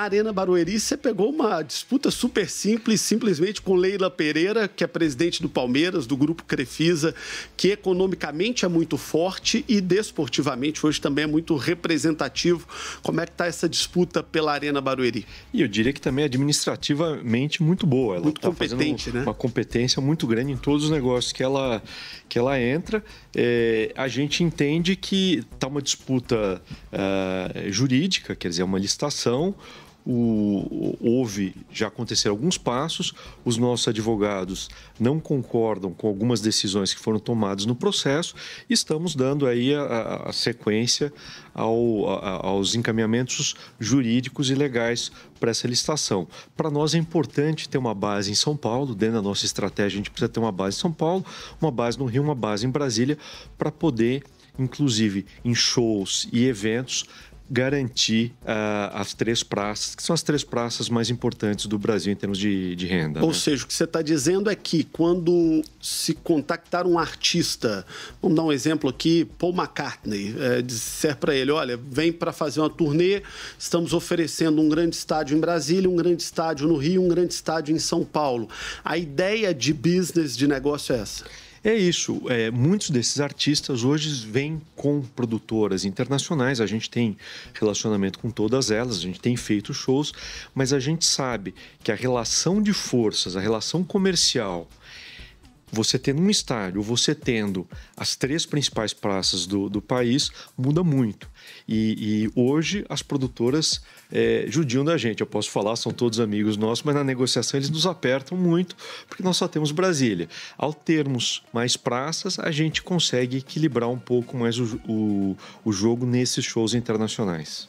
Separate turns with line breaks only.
na Arena Barueri você pegou uma disputa super simples, simplesmente com Leila Pereira, que é presidente do Palmeiras, do grupo Crefisa, que economicamente é muito forte e desportivamente hoje também é muito representativo. Como é que está essa disputa pela Arena Barueri?
E eu diria que também é administrativamente muito boa.
Ela muito tá competente, né?
Uma competência muito grande em todos os negócios que ela, que ela entra. É, a gente entende que está uma disputa uh, jurídica, quer dizer, uma licitação o, houve, já aconteceram alguns passos, os nossos advogados não concordam com algumas decisões que foram tomadas no processo, estamos dando aí a, a sequência ao, a, aos encaminhamentos jurídicos e legais para essa licitação. Para nós é importante ter uma base em São Paulo, dentro da nossa estratégia a gente precisa ter uma base em São Paulo, uma base no Rio, uma base em Brasília, para poder, inclusive em shows e eventos, garantir uh, as três praças, que são as três praças mais importantes do Brasil em termos de, de renda.
Ou
né?
seja, o que você está dizendo é que quando se contactar um artista, vamos dar um exemplo aqui, Paul McCartney, é, disser para ele, olha, vem para fazer uma turnê, estamos oferecendo um grande estádio em Brasília, um grande estádio no Rio, um grande estádio em São Paulo. A ideia de business, de negócio é essa?
É isso. É, muitos desses artistas hoje vêm com produtoras internacionais. A gente tem relacionamento com todas elas, a gente tem feito shows, mas a gente sabe que a relação de forças, a relação comercial você tendo um estádio, você tendo as três principais praças do, do país, muda muito. E, e hoje as produtoras é, judiam da gente. Eu posso falar, são todos amigos nossos, mas na negociação eles nos apertam muito, porque nós só temos Brasília. Ao termos mais praças, a gente consegue equilibrar um pouco mais o, o, o jogo nesses shows internacionais.